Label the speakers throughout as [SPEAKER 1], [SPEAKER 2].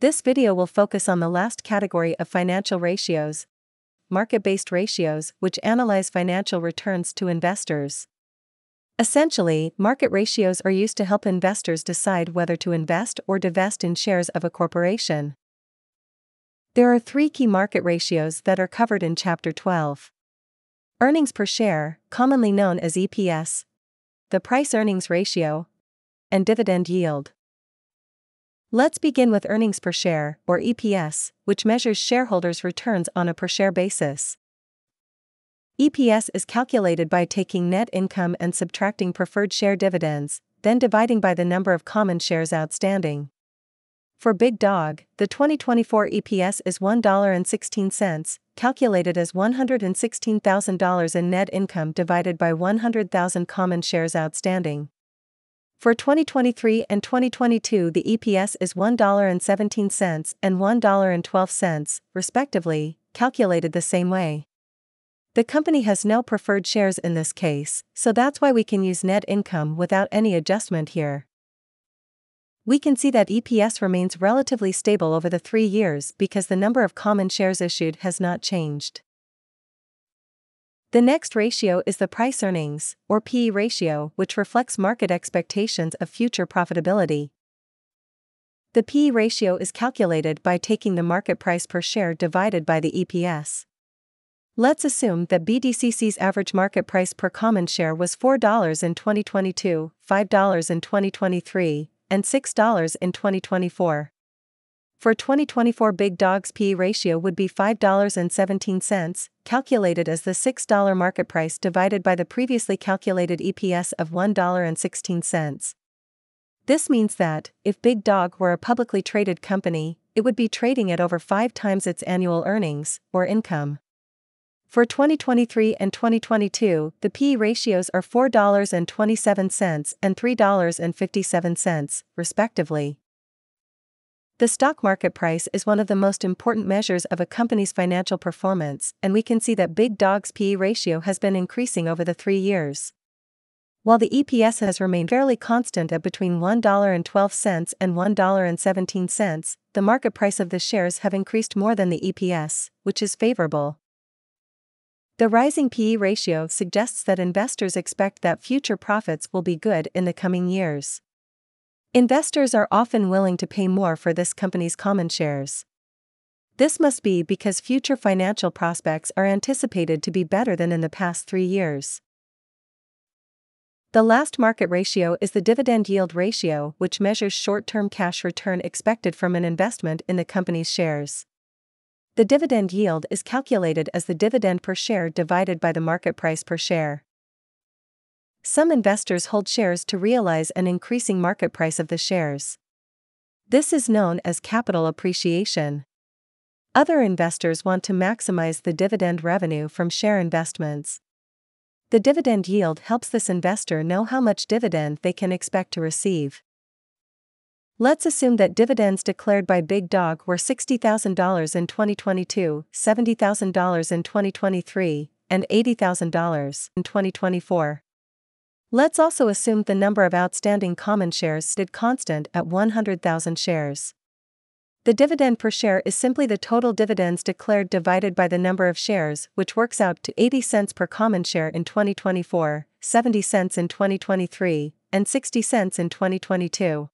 [SPEAKER 1] This video will focus on the last category of financial ratios, market-based ratios, which analyze financial returns to investors. Essentially, market ratios are used to help investors decide whether to invest or divest in shares of a corporation. There are three key market ratios that are covered in Chapter 12. Earnings per share, commonly known as EPS, the price earnings ratio, and dividend yield. Let's begin with earnings per share, or EPS, which measures shareholders' returns on a per share basis. EPS is calculated by taking net income and subtracting preferred share dividends, then dividing by the number of common shares outstanding. For Big Dog, the 2024 EPS is $1.16, calculated as $116,000 in net income divided by 100,000 common shares outstanding. For 2023 and 2022, the EPS is $1.17 and $1.12, respectively, calculated the same way. The company has no preferred shares in this case, so that's why we can use net income without any adjustment here. We can see that EPS remains relatively stable over the three years because the number of common shares issued has not changed. The next ratio is the price earnings, or PE ratio, which reflects market expectations of future profitability. The PE ratio is calculated by taking the market price per share divided by the EPS. Let's assume that BDCC's average market price per common share was $4 in 2022, $5 in 2023, and $6 in 2024. For 2024 Big Dog's PE ratio would be $5.17, calculated as the $6 market price divided by the previously calculated EPS of $1.16. This means that, if Big Dog were a publicly traded company, it would be trading at over five times its annual earnings, or income. For 2023 and 2022, the PE ratios are $4.27 and $3.57, respectively. The stock market price is one of the most important measures of a company's financial performance, and we can see that Big Dog's PE ratio has been increasing over the three years. While the EPS has remained fairly constant at between $1.12 and $1.17, the market price of the shares have increased more than the EPS, which is favorable. The rising PE ratio suggests that investors expect that future profits will be good in the coming years. Investors are often willing to pay more for this company's common shares. This must be because future financial prospects are anticipated to be better than in the past three years. The last market ratio is the dividend yield ratio, which measures short term cash return expected from an investment in the company's shares. The dividend yield is calculated as the dividend per share divided by the market price per share. Some investors hold shares to realize an increasing market price of the shares. This is known as capital appreciation. Other investors want to maximize the dividend revenue from share investments. The dividend yield helps this investor know how much dividend they can expect to receive. Let's assume that dividends declared by Big Dog were $60,000 in 2022, $70,000 in 2023, and $80,000 in 2024. Let's also assume the number of outstanding common shares stayed constant at 100,000 shares. The dividend per share is simply the total dividends declared divided by the number of shares, which works out to 80 cents per common share in 2024, 70 cents in 2023, and 60 cents in 2022.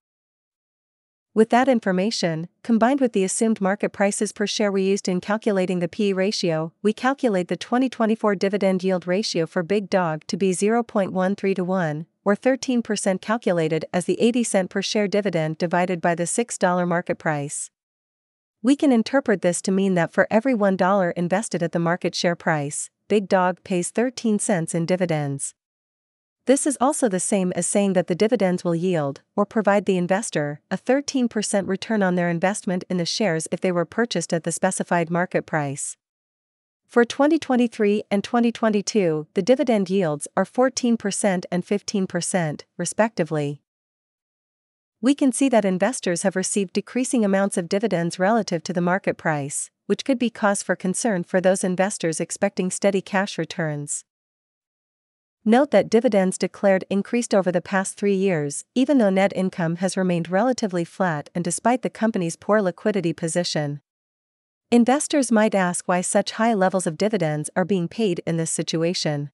[SPEAKER 1] With that information, combined with the assumed market prices per share we used in calculating the PE ratio, we calculate the 2024 dividend yield ratio for Big Dog to be 0.13 to 1, or 13% calculated as the 80 cent per share dividend divided by the $6 market price. We can interpret this to mean that for every $1 invested at the market share price, Big Dog pays 13 cents in dividends. This is also the same as saying that the dividends will yield, or provide the investor, a 13% return on their investment in the shares if they were purchased at the specified market price. For 2023 and 2022, the dividend yields are 14% and 15%, respectively. We can see that investors have received decreasing amounts of dividends relative to the market price, which could be cause for concern for those investors expecting steady cash returns. Note that dividends declared increased over the past three years, even though net income has remained relatively flat and despite the company's poor liquidity position. Investors might ask why such high levels of dividends are being paid in this situation.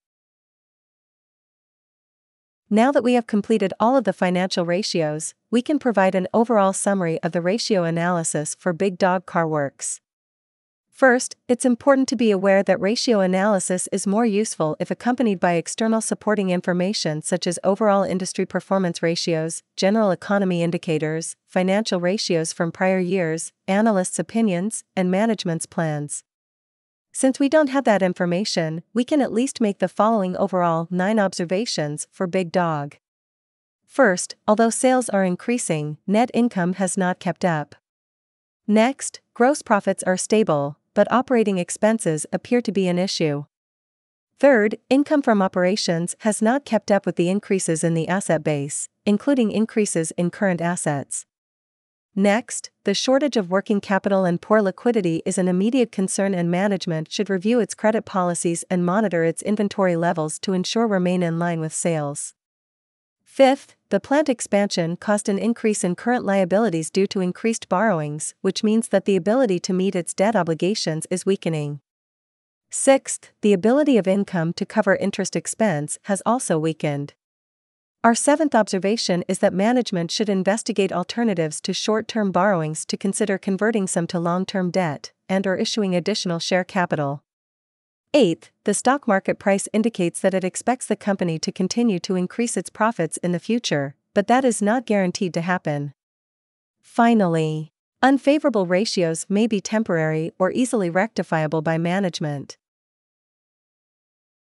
[SPEAKER 1] Now that we have completed all of the financial ratios, we can provide an overall summary of the ratio analysis for Big Dog Car Works. First, it's important to be aware that ratio analysis is more useful if accompanied by external supporting information such as overall industry performance ratios, general economy indicators, financial ratios from prior years, analysts' opinions, and management's plans. Since we don't have that information, we can at least make the following overall 9 observations for Big Dog. First, although sales are increasing, net income has not kept up. Next, gross profits are stable, but operating expenses appear to be an issue. Third, income from operations has not kept up with the increases in the asset base, including increases in current assets. Next, the shortage of working capital and poor liquidity is an immediate concern, and management should review its credit policies and monitor its inventory levels to ensure remain in line with sales. Fifth, the plant expansion caused an increase in current liabilities due to increased borrowings, which means that the ability to meet its debt obligations is weakening. Sixth, the ability of income to cover interest expense has also weakened. Our seventh observation is that management should investigate alternatives to short-term borrowings to consider converting some to long-term debt and or issuing additional share capital. Eighth, the stock market price indicates that it expects the company to continue to increase its profits in the future, but that is not guaranteed to happen. Finally, unfavorable ratios may be temporary or easily rectifiable by management.